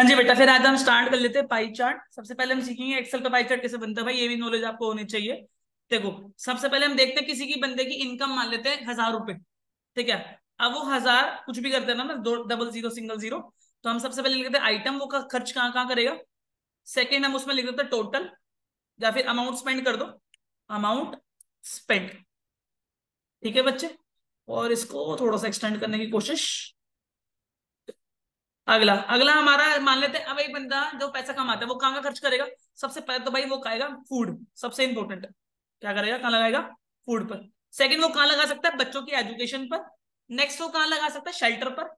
हाँ जी बेटा, फिर आज हम स्टार्ट कर लेते हैं पाई चार्ट सबसे पहले हम सीखेंगे एक्सेल का पाई चार्ट कैसे बनता है भाई, ये भी नॉलेज आपको होनी चाहिए। देखो, सबसे पहले हम देखते हैं किसी की बंदे की इनकम मान लेते हैं हज़ार रुपए, ठीक है? अब वो हज़ार कुछ भी करते हैं ना दो डबल ज़ीरो सिंगल ज़ीरो तो हम सबसे पहले लिख देते हैं आइटम वो का खर्च कहाँ कहाँ करेगा? सेकेंड हम उसमें लिख देते टोटल या फिर अमाउंट स्पेंड कर दो। अमाउंट स्पेंड ठीक है बच्चे? और इसको थोड़ा सा एक्सटेंड करने की कोशिश अगला अगला हमारा मान लेते हैं अब एक बंदा जो पैसा कमाता है वो कहाँ का खर्च करेगा? सबसे पहले तो भाई वो खाएगा फ़ूड सबसे इंपॉर्टेंट क्या करेगा? कहाँ लगाएगा? फ़ूड पर। सेकंड वो कहाँ लगा सकता है? बच्चों की एजुकेशन पर। नेक्स्ट वो कहाँ लगा सकता है? शेल्टर पर।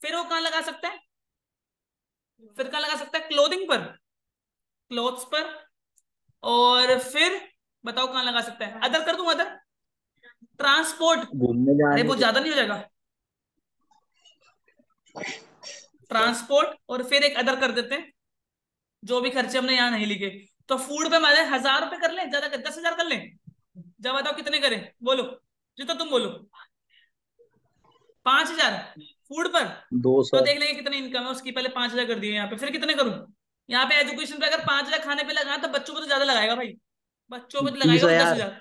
फिर वो कहाँ लगा सकता है? फिर कहाँ लगा सकता है? क्लोथिंग पर। क्लोथ्स पर। और फिर बताओ कहाँ लगा सकता है? अदर कर दू अदर ट्रांसपोर्ट अरे वो ज़्यादा नहीं हो जाएगा। ट्रांसपोर्ट और फिर एक अदर कर देते हैं जो भी खर्चे हमने यहाँ नहीं लिखे तो फ़ूड पे हमारे हज़ार रुपए कर ले ज़्यादा कर दस हज़ार कर ले? जब बताओ कितने करें? बोलो जी तो तुम बोलो। पाँच हज़ार फ़ूड पर? दो तो देख लेंगे कितनी इनकम है उसकी पहले पाँच हज़ार कर दिए यहाँ पे। फिर कितने करूँ? यहाँ पे एजुकेशन पे अगर पाँच हज़ार खाने पे लगा तो बच्चों को तो ज़्यादा लगाएगा भाई। बच्चों को तो लगाएगा दस हज़ार।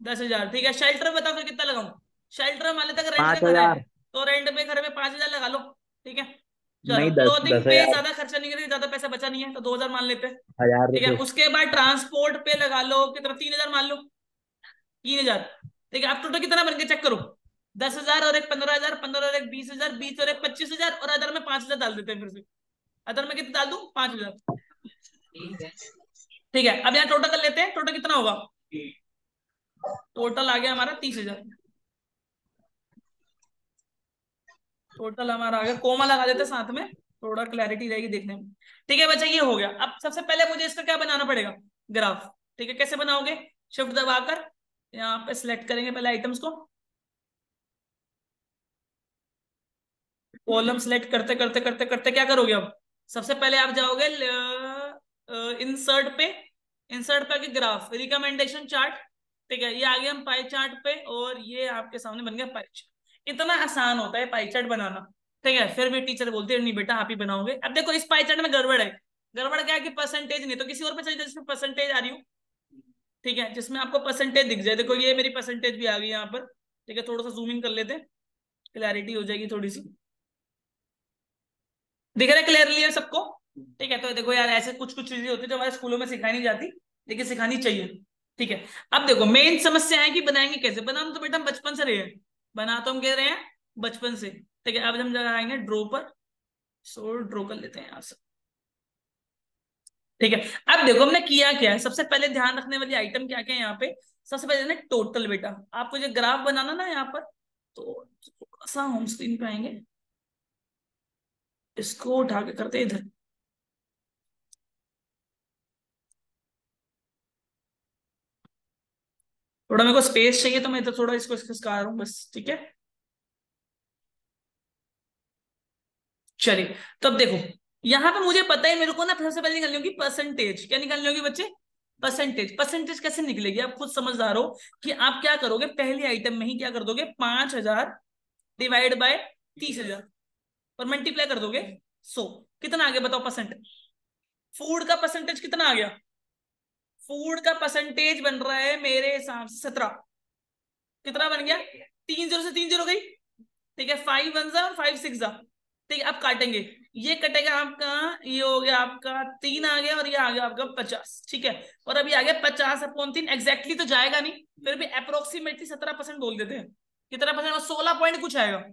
दस हज़ार ठीक है। शेल्टर बताओ फिर कितना लगाऊ? शेल्टर मान लेते रेंट में तो रेंट पे घर में पाँच हज़ार लगा लो ठीक है। क्लोथिंग पे ज़्यादा खर्चा नहीं करेंगे ज़्यादा पैसा बचा नहीं है तो दो हज़ार मान लेते हैं ठीक है उसके बाद ट्रांसपोर्ट पे लगा लो कितना तीन हज़ार मान लो। तीन हज़ार। ठीक है आप टोटल कितना बन के चेक करो? दस हज़ार और एक पंद्रह हज़ार पंद्रह और एक बीस हज़ार बीस और एक पच्चीस हज़ार और अदर में पाँच हज़ार डाल देते हैं फिर से। अदर में कितना डाल दू? पाँच हज़ार। ठीक है अब यहाँ टोटल कर लेते हैं। टोटल कितना होगा? टोटल आ गया हमारा तीस हज़ार। टोटल हमारा गया कोमा लगा देते साथ में थोड़ा क्लैरिटी रहेगी देखने में। ठीक है बच्चा, ये हो गया। अब सबसे पहले मुझे इसका क्या बनाना पड़ेगा? ग्राफ ठीक है, कैसे बनाओगे? शिफ्ट दबाकर यहाँ पे सिलेक्ट करेंगे पहले आइटम्स को। कॉलम सिलेक्ट करते करते करते करते क्या करोगे अब? सबसे पहले आप जाओगे इंसर्ट पे। इंसर्ट पे ग्राफ रिकमेंडेशन चार्ट ठीक है, ये आ गया हम पाई चार्ट पे और ये आपके सामने बन गया पाई चार्ट इतना आसान होता है पाई चार्ट बनाना। ठीक है, फिर भी टीचर बोलते हैं, नहीं बेटा, आप ही बनाओगे। अब देखो, इस पाई चार्ट में गड़बड़ है। गड़बड़ क्या है कि परसेंटेज नहीं तो किसी और पे चले जिसमें परसेंटेज आ रही हो। ठीक है, जिसमें आपको परसेंटेज दिख जाए। देखो, ये मेरी परसेंटेज भी आ गई यहाँ पर। ठीक है, थोड़ा सा जूम इन कर लेते क्लैरिटी हो जाएगी थोड़ी सी। दिख रहा है क्लियरली सबको? ठीक है तो देखो यार, ऐसे कुछ कुछ चीज़ें होती है जो हमारे स्कूलों में सिखाई नहीं जाती, लेकिन सिखानी चाहिए। ठीक है, अब देखो मेन समस्या है कि बनाएँगे कैसे? बनाना तो बेटा बचपन से रहे बना तो हम कह रहे हैं बचपन से। ठीक है, अब हम जगह आएँगे ड्रो पर। सो ड्रो कर लेते हैं यहाँ से। ठीक है, अब देखो हमने किया क्या है। सबसे पहले ध्यान रखने वाली आइटम क्या क्या है यहाँ पे? सबसे पहले ना टोटल बेटा। आपको जो ग्राफ बनाना ना यहाँ पर तो थोड़ा सा होम स्क्रीन पे आएँगे। इसको उठा के करते इधर। थोड़ा मेरे को स्पेस चाहिए तो मैं इधर थोड़ा इसको रहा हूँ, बस, ठीक है? चलिए तो अब देखो, यहाँ पे मुझे पता है मेरे को ना सबसे पहले निकालनी होगी परसेंटेज क्या निकालनी होगी बच्चे? परसेंटेज परसेंटेज कैसे निकलेगी? आप खुद समझदार हो कि आप क्या करोगे? पहले आइटम में ही क्या कर दोगे? पाँच हज़ार डिवाइड बाय तीस हज़ार। और मल्टीप्लाई कर दोगे सो। कितना आ गया बताओ परसेंटेज फ़ूड का परसेंटेज कितना आ गया? फ़ूड का परसेंटेज बन रहा है मेरे हिसाब से सत्रह। कितना बन गया? तीन ज़ीरो से तीन ज़ीरो गई। ठीक है फाइव वन जा फाइव सिक्स जा। ठीक है, अब काटेंगे। ये कटेगा आपका, ये हो गया आपका, तीन आ गया और ये आ गया आपका पचास। ठीक है, और अभी आ गया पचास अपॉन तीन। एग्जैक्टली तो जाएगा नहीं, फिर भी अप्रोक्सीमेटली सत्रह परसेंट बोल देते हैं। कितना परसेंट सोलह पॉइंट कुछ आएगा।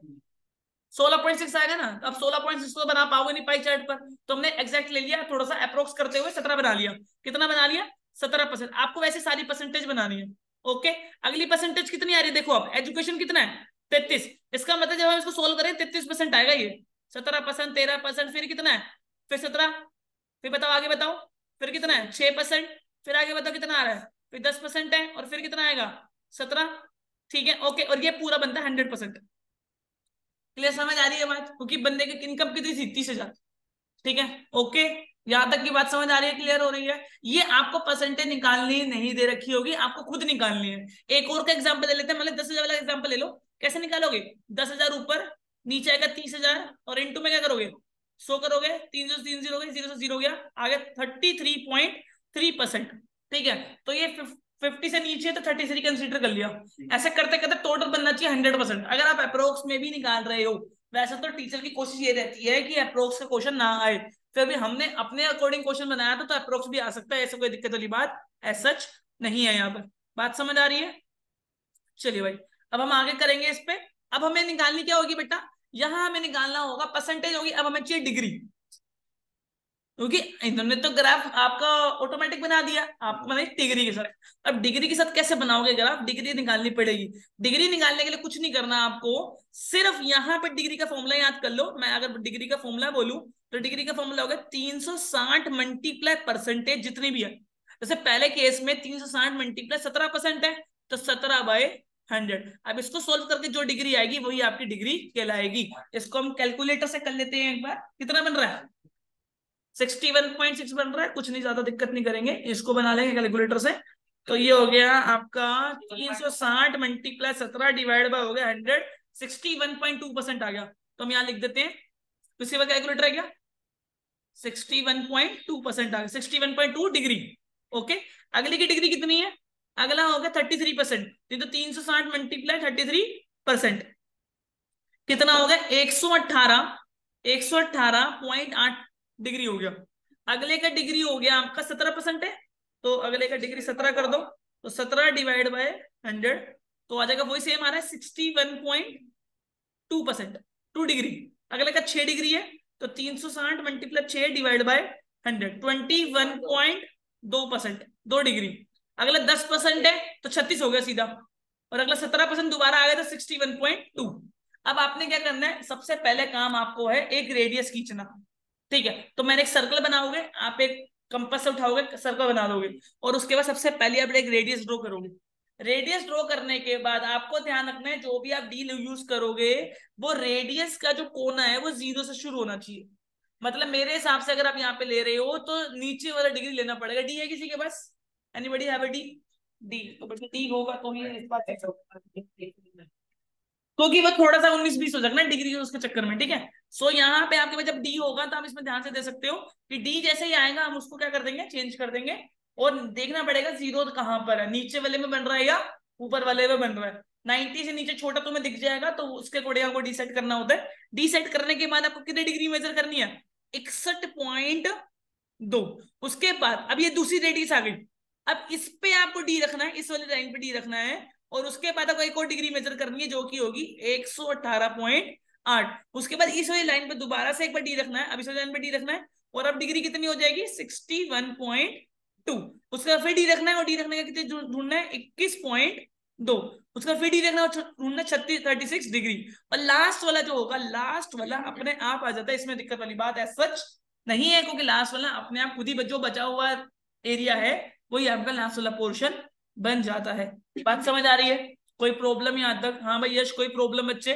सोलह पॉइंट सिक्स आएगा ना? अब सोलह पॉइंट सिक्स तो बना पाओगे नहीं पाई चार्ट पर। तो हमने एग्जैक्ट ले लिया, थोड़ा सा अप्रोक्स करते हुए सत्रह बना लिया। कितना बना लिया? सत्रह परसेंट आपको वैसे सारी परसेंटेज बनानी है। ओके अगली परसेंटेज कितनी आ रही है? देखो अब एजुकेशन कितना है? तैतीस। इसका मतलब जब हम इसको सोल्व करें, तैतीस परसेंट आएगा ये। सत्रह परसेंट तेरह परसेंट फिर कितना है? फिर सत्रह। फिर बताओ, आगे बताओ। फिर कितना है? छह परसेंट फिर आगे बताओ कितना आ रहा है? फिर दस परसेंट है और फिर कितना आएगा? सत्रह। ठीक है? ओके और ये पूरा बनता है हंड्रेड परसेंट क्लियर समझ आ रही है बात? क्योंकि बंदे की इनकम कितनी थी? तीस हज़ार। ठीक है? ओके यहाँ तक की बात समझ आ रही है क्लियर हो रही है? ये आपको परसेंटेज निकालनी नहीं दे रखी होगी आपको खुद निकालनी है। एक और का एग्ज़ाम्पल ले लेते हैं मतलब दस हज़ार वाला एग्ज़ाम्पल ले लो। कैसे निकालोगे? दस हज़ार ऊपर नीचे आएगा तीस हज़ार और इंटू में क्या करोगे? सो करोगे तीन सौ तीन ज़ीरो ज़ीरो से ज़ीरो गया आगे thirty three point three percent ठीक है? तो ये फिफ्टी से नीचे तो थर्टी थ्री कंसिडर कर लिया। ऐसे करते करते टोटल बनना चाहिए हंड्रेड परसेंट अगर आप अप्रोक्स में भी निकाल रहे हो वैसे तो टीचर की कोशिश ये रहती है कि अप्रोक्स का क्वेश्चन ना आए। फिर भी हमने अपने अकॉर्डिंग क्वेश्चन बनाया था तो अप्रोक्स भी आ सकता है, ऐसा कोई दिक्कत वाली बात ऐसा सच नहीं है यहाँ पर। बात समझ आ रही है? चलिए भाई, अब हम आगे करेंगे इस पे। अब हमें निकालनी क्या होगी बेटा? यहाँ हमें निकालना होगा परसेंटेज होगी, अब हमें चाहिए डिग्री क्योंकि इन्होंने तो ग्राफ आपका ऑटोमेटिक बना दिया। आपको मतलब डिग्री के साथ। अब डिग्री के साथ कैसे बनाओगे ग्राफ डिग्री निकालनी पड़ेगी। डिग्री निकालने के लिए कुछ नहीं करना आपको। सिर्फ़ यहाँ पे डिग्री का फॉर्मूला याद कर लो। मैं अगर डिग्री का फॉर्मूला बोलूँ तो डिग्री का फॉर्मूला होगा तीन सौ साठ मल्टीप्लाई परसेंटेज जितनी भी है। जैसे पहले केस में तीन सौ साठ मल्टीप्लाई सत्रह परसेंट है तो सत्रह बाय हंड्रेड। अब इसको सोल्व करके जो डिग्री आएगी, वही आपकी डिग्री कहलाएगी। इसको हम कैलकुलेटर से कर लेते हैं एक बार। कितना बन रहा है? 61.6 बन रहा है, कुछ नहीं, ज़्यादा दिक्कत नहीं करेंगे, इसको बना लेंगे कैलकुलेटर से। तो ये हो गया आपका 360 मल्टीप्लाई 17 डिवाइड बाय हो गया 100 61.2 परसेंट आ गया। तो हम यहाँ लिख देते हैं किसी बाद कैलकुलेटर है क्या 61.2 परसेंट आ गया 61.2 डिग्री, ओके? अगले की डिग्री कितनी है? अगला हो गया थर्टी थ्री परसेंट तो तीन तो 360 मल्टीप्लाई 33 परसेंट। कितना हो गया? एक सौ अट्ठारह एक सौ होगा पॉइंट आठ डिग्री हो गया। अगले का डिग्री हो गया आपका सत्रह परसेंट है तो अगले का डिग्री सत्रह कर दो तो सत्रह डिवाइड बाय हंड्रेड तो आ जाएगा वही सेम आ रहा है, sixty one point two percent, two degree. अगले का छह डिग्री है तो तीन सौ साठ मल्टीप्लस छह divide by hundred, twenty one point दो परसेंट, दो डिग्री। अगला दस परसेंट है तो छत्तीस हो गया सीधा, और अगला सत्रह परसेंट दोबारा आ गया तो सिक्सटी वन पॉइंट टू। अब आपने क्या करना है, सबसे पहले काम आपको है एक रेडियस खींचना। ठीक है तो मैंने एक सर्कल बनाओगे, आप एक कंपस से उठाओगे सर्कल बना दोगे, और उसके बाद सबसे पहले आप एक रेडियस ड्रॉ करोगे। रेडियस ड्रॉ करने के बाद आपको ध्यान रखना है, जो भी आप डी यूज़ करोगे, वो रेडियस का जो कोना है, वो ज़ीरो से शुरू होना चाहिए। मतलब मेरे हिसाब से अगर आप यहाँ पे ले रहे हो तो नीचे वाला डिग्री लेना पड़ेगा। डी है किसी के पास? Anybody have D D D होगा तो ही इस बात क्योंकि वो थोड़ा सा उन्नीस बीस हो जाएगा ना डिग्री उसके चक्कर में, ठीक है? सो so, यहाँ पे आपके पास जब डी होगा तो आप इसमें ध्यान से दे सकते हो कि डी जैसे ही आएगा हम उसको क्या कर देंगे? चेंज कर देंगे। और देखना पड़ेगा ज़ीरो कहाँ पर है? नीचे वाले में बन रहा है या ऊपर वाले में बन रहा है? नाइनटी से नीचे छोटा तुम्हें दिख जाएगा तो उसके अकॉर्डिंग आपको डी सेट करना होता है। डी सेट करने के बाद आपको कितनी डिग्री मेजर करनी है? इकसठ पॉइंट दो। उसके बाद अब ये दूसरी रेडियस आ गई। अब इस पे आपको डी रखना है इस वाले लाइन पे डी रखना है। और उसके बाद आपको एक और डिग्री मेजर करनी है जो कि होगी एक सौ अठारह पॉइंट आठ। उसके बाद इस वाली लाइन पे दोबारा से एक बार डी रखना है। अब इस वाली लाइन पे डी रखना है और अब डिग्री कितनी हो जाएगी? Sixty one point two. उसके बाद फिर डी रखना है और डी रखने का कितने ढूंढना है? इक्कीस पॉइंट दो। उसका फिर डी रखना ढूंढना छत्तीस, थर्टी सिक्स डिग्री। और लास्ट वाला जो होगा लास्ट वाला अपने आप आ जाता है। इसमें दिक्कत वाली बात है सच नहीं है, क्योंकि लास्ट वाला अपने आप खुद ही जो बचा हुआ एरिया है, वही आपका लास्ट वाला पोर्शन बन जाता है। बात समझ आ रही है? कोई प्रॉब्लम यहाँ तक? हाँ भाई यश, कोई प्रॉब्लम बच्चे?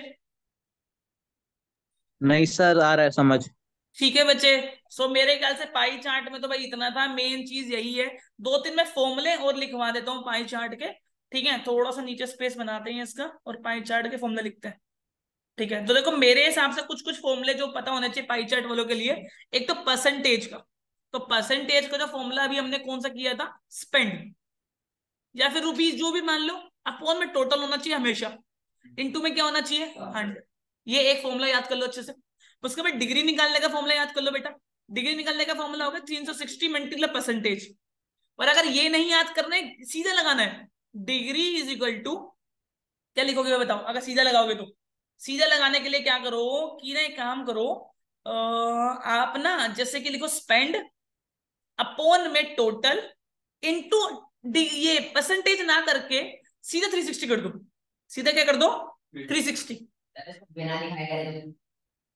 नहीं सर आ रहा है समझ। ठीक है बच्चे सो मेरे ख्याल से पाई चार्ट में तो भाई इतना था मेन चीज़ यही है। दो तीन मैं फॉर्मूले और लिखवा देता हूँ पाई चार्ट के ठीक है? थोड़ा सा नीचे स्पेस बनाते हैं इसका और पाई चार्ट के फॉर्मूले लिखते हैं। ठीक है? तो देखो मेरे हिसाब से कुछ कुछ फॉर्मूले जो पता होने चाहिए पाई चार्ट वालों के लिए एक तो परसेंटेज का। तो परसेंटेज का जो फॉर्मूला अभी हमने कौन सा किया था? स्पेंड या फिर रुपीज़ जो भी मान लो अपॉन में टोटल होना चाहिए हमेशा। इनटू में क्या होना चाहिए? हंड्रेड ये एक फॉर्मूला याद कर लो अच्छे से। उसके बाद डिग्री निकालने का फॉर्मूला याद कर लो बेटा। डिग्री निकालने का फॉर्मूला होगा तीन सौ सिक्सटी मल्टीप्लाई परसेंटेज और अगर ये नहीं याद करना है सीधा लगाना है। डिग्री इज़ इक्वल टू क्या लिखोगे बताओ अगर सीधा लगाओगे तो। सीधा लगाने के लिए क्या करो? कि ना एक काम करो। आ, आप ना जैसे कि लिखो स्पेंड अपॉन में टोटल इनटू ये परसेंटेज ना करके सीधा 360 कर दो। सीधा क्या कर दो? 360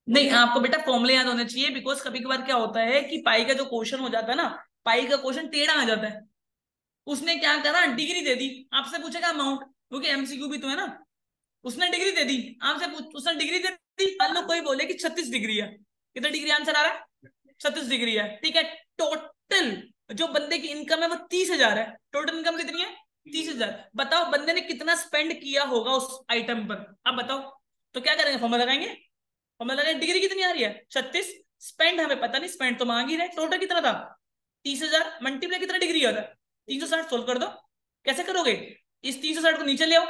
नहीं, आपको बेटा फॉर्मूले याद होने चाहिए बिकॉज़ कभी कभार क्या होता है कि पाई का जो क्वेश्चन हो जाता है ना पाई का क्वेश्चन टेढ़ा आ जाता है। उसने क्या करा? डिग्री दे दी। आपसे पूछेगा अमाउंट क्योंकि एमसीक्यू भी तो है ना। उसने डिग्री दे दी। आपसे उसने डिग्री दे दी। मान लो कोई बोले कि छत्तीस डिग्री है। कितना डिग्री आंसर आ रहा है? छत्तीस डिग्री है। ठीक है टोटल जो बंदे की इनकम है वो तीस हज़ार है। टोटल इनकम कितनी है? तीस हज़ार। बताओ, बंदे ने कितना स्पेंड किया होगा उस आइटम पर? अब बताओ। तो क्या करेंगे? फॉर्मूला लगाएँगे? फॉर्मूला लगाएँगे डिग्री कितनी आ रही है? छत्तीस। स्पेंड हमें पता नहीं स्पेंड तो मांग ही रहे टोटल कितना था? तीस हज़ार। मल्टीप्लाई कितना डिग्री होता है तीन सौ साठ। सोल्व कर दो। कैसे करोगे? इस तीन सौ साठ को नीचे ले आओ।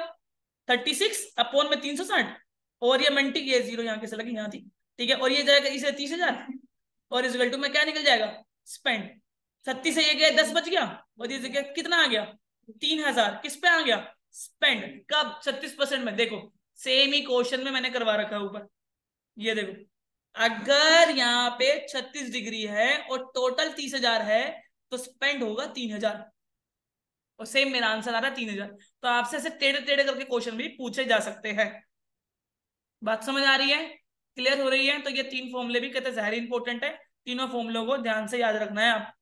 थर्टी सिक्स अपॉन में तीन सौ साठ। और ये मल्टी ये ज़ीरो यहाँ कैसे लगी? यहाँ थी। ठीक है? और ये जाएगा इसे तीस हज़ार। और इस टू में क्या निकल जाएगा? स्पेंड छत्तीस से ये गया, दस बच गया। और ये कितना आ गया? तीन हज़ार। किस पे आ गया? स्पेंड कब? छत्तीस परसेंट में। देखो सेम ही क्वेश्चन में मैंने करवा रखा है ऊपर। ये देखो, अगर यहाँ पे छत्तीस डिग्री है और टोटल तीस हज़ार है तो स्पेंड होगा तीन हज़ार। और सेम मेरा आंसर आ रहा है तीन हज़ार। तो आपसे ऐसे टेढ़े टेढ़े करके क्वेश्चन भी पूछे जा सकते हैं। बात समझ आ रही है? क्लियर हो रही है? तो ये तीन फॉर्मूले भी कहते हैं इंपॉर्टेंट है। तीनों फॉर्मूलों को ध्यान से याद रखना है आप।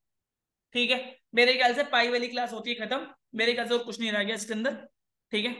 ठीक है? मेरे ख्याल से पाई वाली क्लास होती है खत्म। मेरे ख्याल से और कुछ नहीं रह गया इसके अंदर। ठीक है?